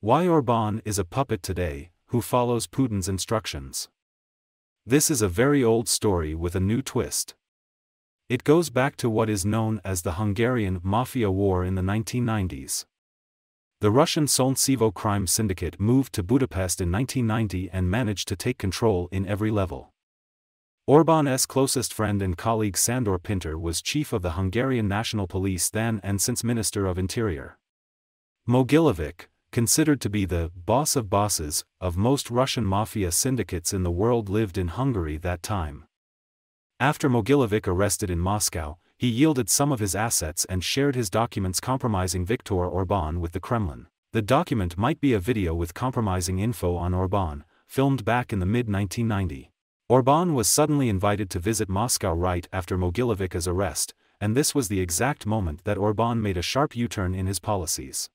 Why Orban is a puppet today, who follows Putin's instructions. This is a very old story with a new twist. It goes back to what is known as the Hungarian Mafia War in the 1990s. The Russian Solntsevo crime syndicate moved to Budapest in 1990 and managed to take control in every level. Orban's closest friend and colleague Sandor Pinter was chief of the Hungarian National Police then and since Minister of Interior. Mogilevich, considered to be the boss of bosses of most Russian mafia syndicates in the world lived in Hungary that time. After Mogilevich arrested in Moscow, he yielded some of his assets and shared his documents compromising Viktor Orban with the Kremlin. The document might be a video with compromising info on Orban, filmed back in the mid-1990. Orban was suddenly invited to visit Moscow right after Mogilevich's arrest, and this was the exact moment that Orban made a sharp U-turn in his policies.